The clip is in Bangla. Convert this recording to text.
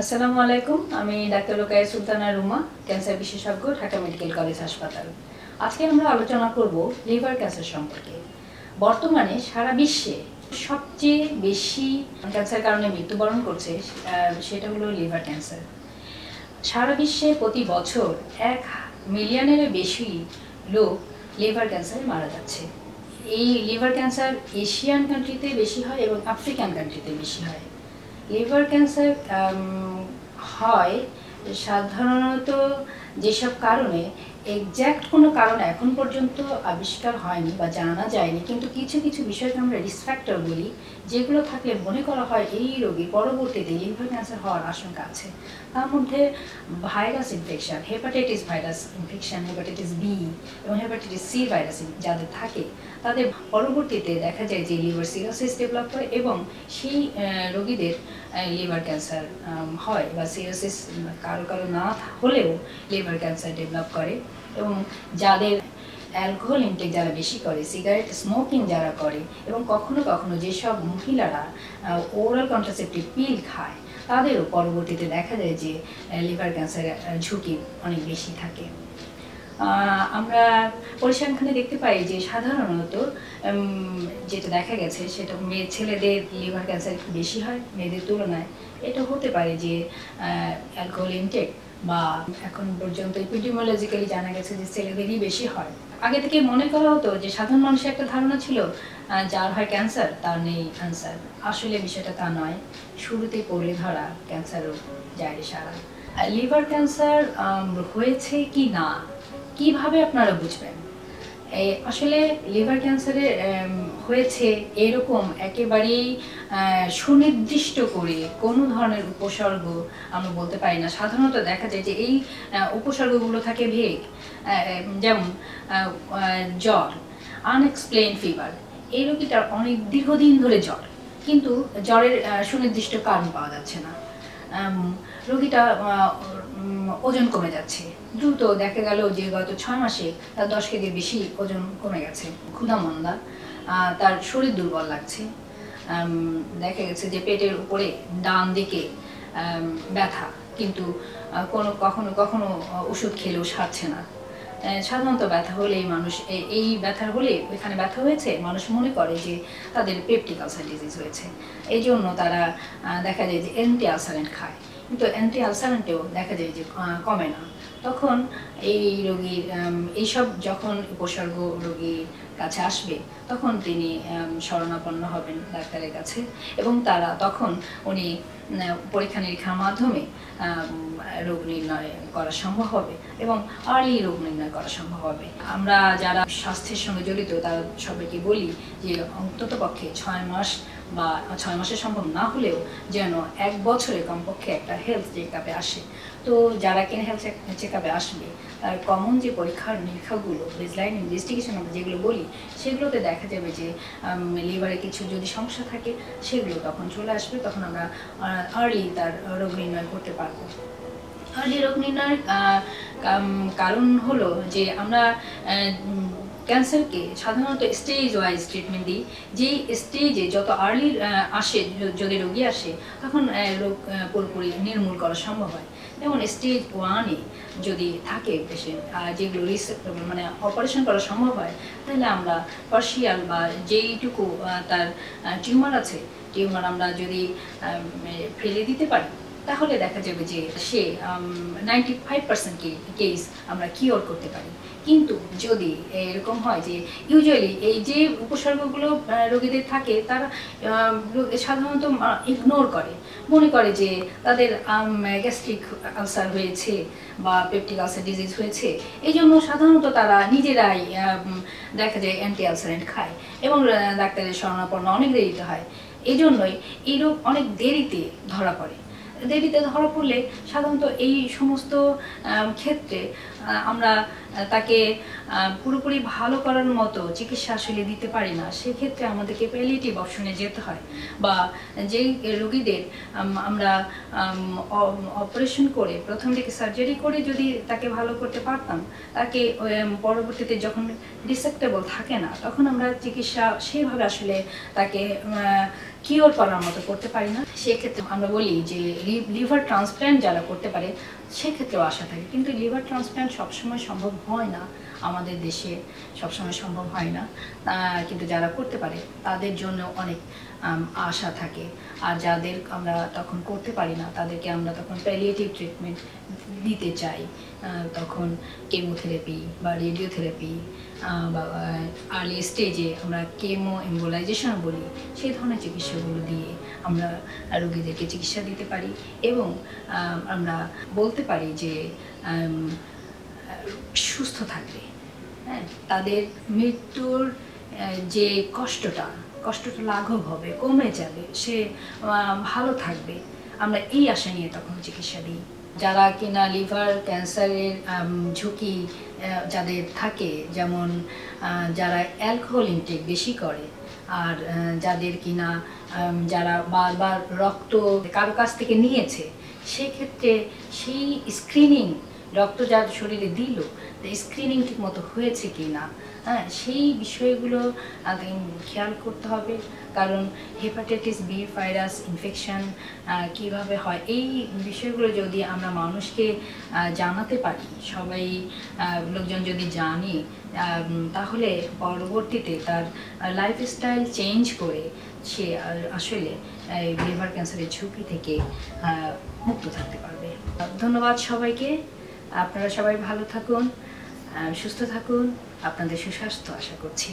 আসসালামু আলাইকুম, আমি ডাক্তার রোকায়া সুলতানা রুমা, ক্যান্সার বিশেষজ্ঞ, ঢাকা মেডিকেল কলেজ হাসপাতাল। আজকে আমরা আলোচনা করব লিভার ক্যান্সার সম্পর্কে। বর্তমানে সারা বিশ্বে সবচেয়ে বেশি ক্যান্সার কারণে মৃত্যুবরণ করছে সেটা হলো লিভার ক্যান্সার। সারা বিশ্বে প্রতি বছর এক মিলিয়নের বেশি লোক লিভার ক্যান্সারে মারা যাচ্ছে। এই লিভার ক্যান্সার এশিয়ান কান্ট্রিতে বেশি হয় এবং আফ্রিকান কান্ট্রিতে বেশি হয়। লিভার ক্যান্সার হয় সাধারণত যেসব কারণে এক্স্যাক্ট কোনো কারণ এখন পর্যন্ত আবিষ্কার হয়নি বা জানা যায়নি, কিন্তু কিছু কিছু বিষয়কে আমরা রিস্ক ফ্যাক্টর বলি, যেগুলো থাকলে মনে করা হয় এই রোগী পরবর্তীতে লিভার ক্যান্সার হওয়ার আশঙ্কা আছে। তার মধ্যে virus infection hepatitis virus infection hepatitis B এবং হেপাটাইটিস সি ভাইরাস যাদের থাকে, তাদের পরবর্তীতে দেখা যায় যে লিভার সিরোসিস ডেভেলপ করে এবং সেই রোগীদের লিভার ক্যান্সার হয় বা সিরোসিস কারও কারও না হলেও লিভার ক্যান্সার ডেভেলপ করে। এবং যাদের অ্যালকোহল ইনটেক যারা বেশি করে সিগারেট স্মোকিং যারা করে এবং কখনো কখনো যেসব মহিলারা ওরাল কন্ট্রাসেপটিভ পিল খায়, তাদেরও পরবর্তীতে দেখা যায় যে লিভার ক্যান্সারের ঝুঁকি অনেক বেশি থাকে। আমরা পরিসংখ্যানে দেখতে পাই যে সাধারণত যেটা দেখা গেছে সেটা মেয়ে, ছেলেদের লিভার ক্যান্সার বেশি হয়, মেয়েদের তুলনায়। এটা হতে পারে যে অ্যালকোহল ইনটেক বা এখন পর্যন্ত এপিডেমিওলজিক্যালি জানা গেছে যে ছেলেদেরই বেশি হয়। আগে থেকে মনে করা হতো যে সাধারণ মানুষের একটা ধারণা ছিল যার হয় ক্যান্সার তার নেই ক্যান্সার আসলে বিষয়টা তা নয়। শুরুতেই পড়লে ধরা ক্যান্সারও যায় সারা। লিভার ক্যান্সার হয়েছে কি না? কীভাবে আপনারা বুঝবেন? আসলে লিভার ক্যান্সারে হয়েছে এরকম একেবারেই সুনির্দিষ্ট করে কোনো ধরনের উপসর্গ আমরা বলতে পারি না। সাধারণত দেখা যায় যে এই উপসর্গগুলো থাকে ভেগ যেমন জ্বর আনএক্সপ্লেন ফিভার এই রোগীটার অনেক দীর্ঘদিন ধরে জ্বর, কিন্তু জ্বরের সুনির্দিষ্ট কারণ পাওয়া যাচ্ছে না। রোগীটা ওজন কমে যাচ্ছে। দ্রুত দেখা গেল যে গত ছয় মাসে তার দশ কেজি বেশি ওজন কমে গেছে ক্ষুধা মন্দা তার শরীর দুর্বল লাগছে। দেখা গেছে যে পেটের উপরে ডান দিকে ব্যথা। কিন্তু কোনো কখনো কখনো ওষুধ খেলেও সারছে না। সাধারণত ব্যথা হলেই মানুষ এই ব্যথা হলে এখানে ব্যথা হয়েছে, মানুষ মনে করে যে তাদের পেপটিক আলসার ডিজিজ হয়েছে। এই জন্য তারা দেখা যায় যে অ্যান্টি আলসারেন্ট খায়। কিন্তু অ্যান্টি আলসারেন্টেও দেখা যায় যে কমে না। তখন এই রোগীর এইসব যখন উপসর্গ রোগীর কাছে আসবে, তখন তিনি শরণাপন্ন হবেন ডাক্তারের কাছে। এবং তারা তখন উনি পরীক্ষা নিরীক্ষার মাধ্যমে রোগ নির্ণয় করা সম্ভব হবে এবং আর্লি রোগ নির্ণয় করা সম্ভব হবে। আমরা যারা স্বাস্থ্যের সঙ্গে জড়িত, তারা সবাইকে বলি যে, অন্তত পক্ষে ছয় মাস বা ছয় মাসে সম্ভব না হলেও যেন এক বছরে কমপক্ষে একটা হেলথ চেক আপে আসে। তো যারা কিনা হেলথ চেক আপে আসবে, তার কমন যে পরীক্ষার নিরীক্ষাগুলো বেসলাইন ইনভেস্টিগেশন আমরা যেগুলো বলি, সেগুলোতে দেখা যাবে যে লিভারে কিছু যদি সমস্যা থাকে, সেগুলো তখন চলে আসবে, তখন আমরা আর্লি তার রোগ নির্ণয় করতে পারব। আর্লি রোগ নির্ণয়ের কারণ হলো যে আমরা ক্যান্সারকে সাধারণত স্টেজ ওয়াইজ ট্রিটমেন্ট দিই, যেই স্টেজে যত আর্লি আসে যদি রোগী আসে, তখন রোগ পুরোপুরি নির্মূল করা সম্ভব হয়। যেমন স্টেজ ওয়ানে যদি থাকে পেশেন্ট যেগুলো মানে অপারেশন করা সম্ভব হয়, তাহলে আমরা পার্সিয়াল বা যেইটুকু তার টিউমার আছে টিউমার আমরা যদি ফেলে দিতে পারি তাহলে দেখা যাবে যে সে নাইনটি ফাইভ পার্সেন্ট কেস আমরা কিওর করতে পারি। কিন্তু যদি এরকম হয় যে ইউজুয়ালি এই যে উপসর্গগুলো রোগীদের থাকে, তারা সাধারণত ইগনোর করে। মনে করে যে তাদের গ্যাস্ট্রিক আলসার হয়েছে বা পেপটিক আলসার ডিজিজ হয়েছে। এই জন্য সাধারণত তারা নিজেরাই দেখা যায় অ্যান্টি আলসারেন্ট খায় এবং ডাক্তারের শরণাপন্ন অনেক দেরিতে হয়। এই জন্যই এই রোগ অনেক দেরিতে ধরা পড়ে। দেরিতে ধরা পড়লে সাধারণত এই সমস্ত ক্ষেত্রে আমরা তাকে পুরোপুরি ভালো করার মতো চিকিৎসা আসলে দিতে পারি না, সেক্ষেত্রে আমাদেরকে প্যালিয়েটিভ অপশনে যেতে হয়। বা যেই রোগীদের আমরা অপারেশন করে, প্রথম দিকে সার্জারি করে যদি তাকে ভালো করতে পারতাম, তাকে পরবর্তীতে যখন রিসেপ্টেবল থাকে না, তখন আমরা চিকিৎসা সেইভাবে আসলে তাকে কিওর করার মতো করতে পারি না। সেক্ষেত্রে আমরা বলি যে লিভার ট্রান্সপ্ল্যান্ট যারা করতে পারে সেক্ষেত্রেও আশা থাকে। কিন্তু লিভার ট্রান্সপ্ল্যান্ট সবসময় সম্ভব হয় না আমাদের দেশে, সবসময় সম্ভব হয় না। কিন্তু যারা করতে পারে, তাদের জন্য অনেক আশা থাকে। আর যাদের আমরা তখন করতে পারি না, তাদেরকে আমরা তখন প্যালিয়েটিভ ট্রিটমেন্ট দিতে চাই। তখন কেমোথেরাপি বা রেডিওথেরাপি বা আর্লি স্টেজে আমরা কেমো এম্বোলাইজেশন বলি, সেই ধরনের চিকিৎসাগুলো দিয়ে আমরা রোগীদেরকে চিকিৎসা দিতে পারি এবং আমরা বলতে পারি যে সুস্থ থাকবে হ্যাঁ তাদের মৃত্যুর যে কষ্টটা কষ্টটা লাঘব হবে, কমে যাবে, সে ভালো থাকবে। আমরা এই আশা নিয়ে তখন চিকিৎসা দিই। যারা কিনা লিভার ক্যান্সারের ঝুঁকি যাদের থাকে, যেমন যারা অ্যালকোহল ইনটেক বেশি করে, আর যাদের কিনা যারা বারবার রক্ত কারও কাছ থেকে নিয়েছে, সেক্ষেত্রে সেই স্ক্রিনিং রক্ত যার শরীরে দিল স্ক্রিনিং ঠিক মতো হয়েছে কি না হ্যাঁ সেই বিষয়গুলো আগে খেয়াল করতে হবে। কারণ হেপাটাইটিস বি ভাইরাস ইনফেকশন কীভাবে হয়, এই বিষয়গুলো যদি আমরা মানুষকে জানাতে পারি, সবাই লোকজন যদি জানে তাহলে পরবর্তীতে তার লাইফস্টাইল চেঞ্জ করে সে আসলে লিভার ক্যান্সারের ঝুঁকি থেকে মুক্ত থাকতে পারবে। ধন্যবাদ সবাইকে। আপনারা সবাই ভালো থাকুন। সুস্থ থাকুন। আপনাদের সুস্বাস্থ্য আশা করছি।